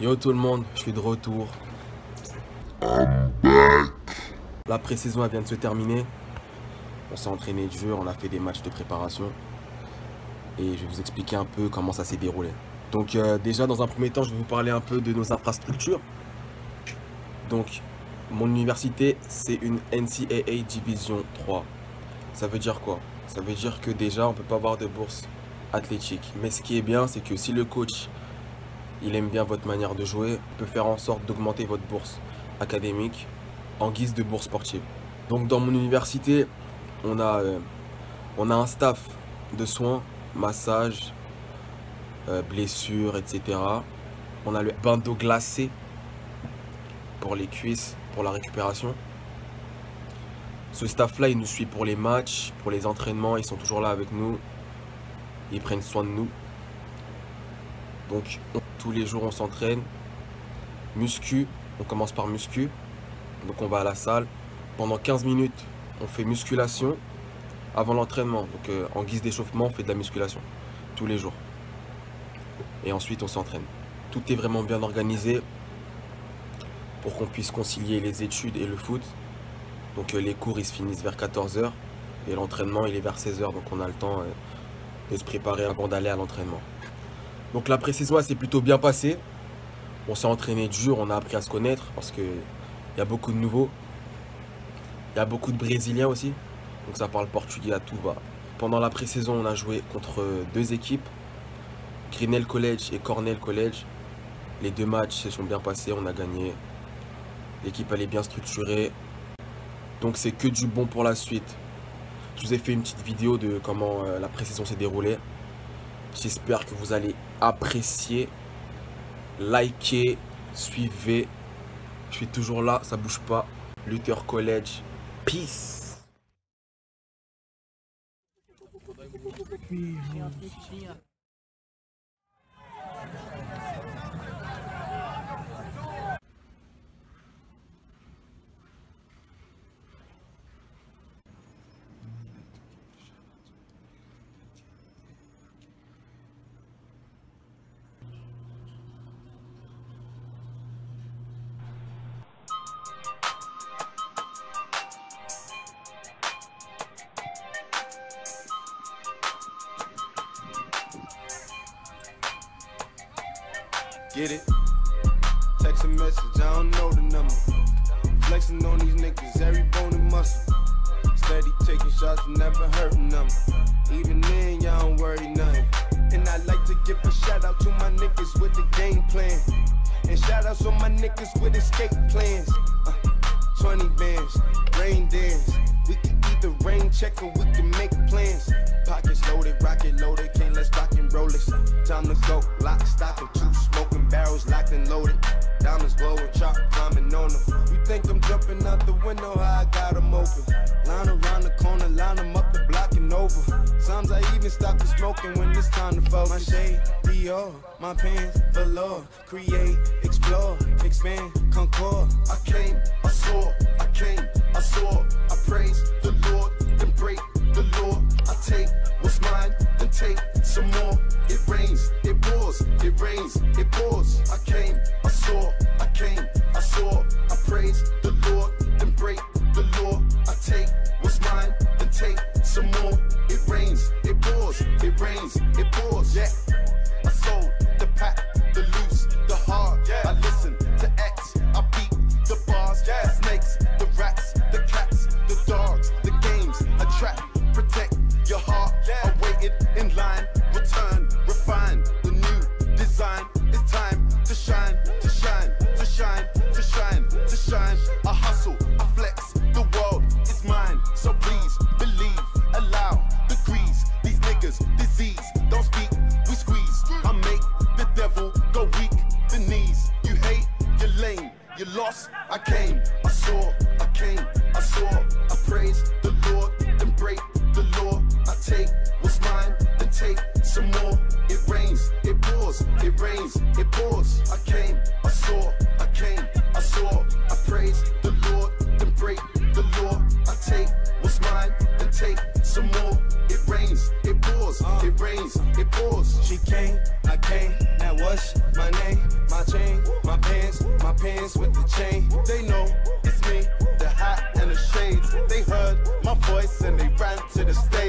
Yo tout le monde, je suis de retour. La pré-saison vient de se terminer. On s'est entraîné dur, on a fait des matchs de préparation. Et je vais vous expliquer un peu comment ça s'est déroulé. Donc euh, déjà dans un premier temps, je vais vous parler un peu de nos infrastructures. Donc mon université, c'est une NCAA Division 3. Ça veut dire quoi? Ça veut dire que déjà, on ne peut pas avoir de bourse athlétique. Mais ce qui est bien, c'est que si le coach il aime bien votre manière de jouer, peut faire en sorte d'augmenter votre bourse académique en guise de bourse sportive. Donc dans mon université, on a, euh, on un staff de soins, massage, euh, blessures, etc. On a le bain d'eau glacé pour les cuisses, pour la récupération. Ce staff-là, il nous suit pour les matchs, pour les entraînements, ils sont toujours là avec nous. Ils prennent soin de nous. Donc, tous les jours, on s'entraîne. Muscu, on commence par muscu. Donc, on va à la salle. Pendant 15 minutes, on fait musculation avant l'entraînement. Donc, euh, en guise d'échauffement, on fait de la musculation tous les jours. Et ensuite, on s'entraîne. Tout est vraiment bien organisé pour qu'on puisse concilier les études et le foot. Donc, euh, les cours, ils se finissent vers 14h et l'entraînement, il est vers 16h. Donc, on a le temps euh, de se préparer avant d'aller à l'entraînement. Donc la pré-saison s'est plutôt bien passée. On s'est entraîné dur, on a appris à se connaître parce qu'il y a beaucoup de nouveaux. Il y a beaucoup de Brésiliens aussi. Donc ça parle portugais à tout va. Pendant la pré-saison, on a joué contre deux équipes. Grinnell College et Cornell College. Les deux matchs se sont bien passés, on a gagné. L'équipe elle est bien structurée. Donc c'est que du bon pour la suite. Je vous ai fait une petite vidéo de comment euh, la pré-saison s'est déroulée. J'espère que vous allez apprécier, liker, suivez. Je suis toujours là, ça bouge pas. Luther College. Peace. Get it? Text a message, I don't know the number. Flexing on these niggas, every bone and muscle. Steady taking shots, never hurting them. Even then, y'all don't worry nothing. And I like to give a shout out to my niggas with the game plan. And shout outs on my niggas with escape plans. Uh, 20 bands, rain dance. We can either rain check or we can make plans. Pockets loaded, rocket loaded, can't let's rock and roll. Time to go, lock, stock, and two smoking barrels locked and loaded. Diamonds glowing, chop climbing on them. You think I'm jumping out the window, how I got them open. Line around the corner, line them up the block and over. Sometimes I even stop the smoking when it's time to focus. My shade, Dior, my pants, velour. Create, explore, expand, concord. I came, I saw, I came, I saw. I praise the Lord, then break the law. I take what's mine, then take some more. It rains, it pours, it rains, it pours. Take some more. It rains, it pours, uh. it rains, it pours. She came, I came, that was my name, my chain. Bangs with the chain, they know it's me. The hat and the shades, they heard my voice and they ran to the stage.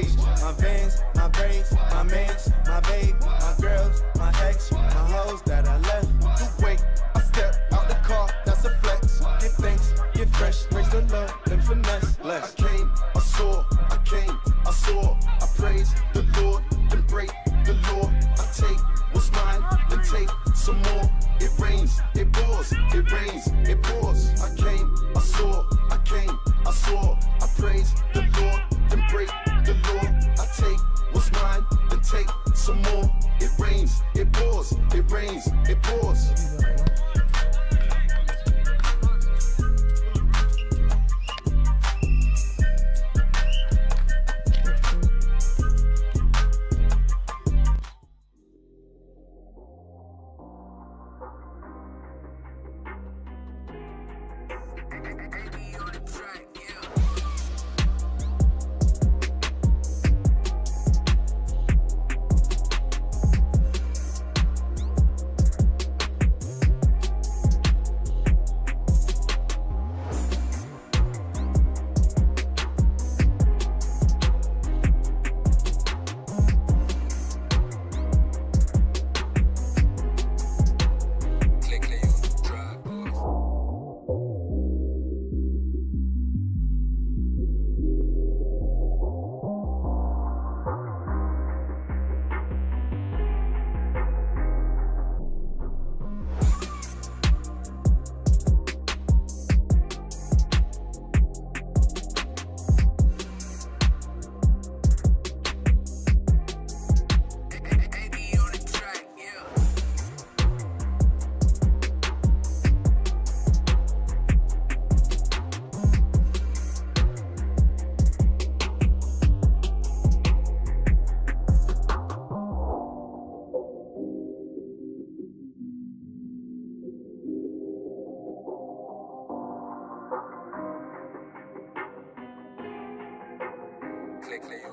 quickly.